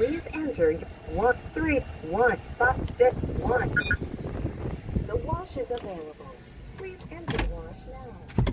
Please enter one three one five six one. The wash is available. Please enter wash now.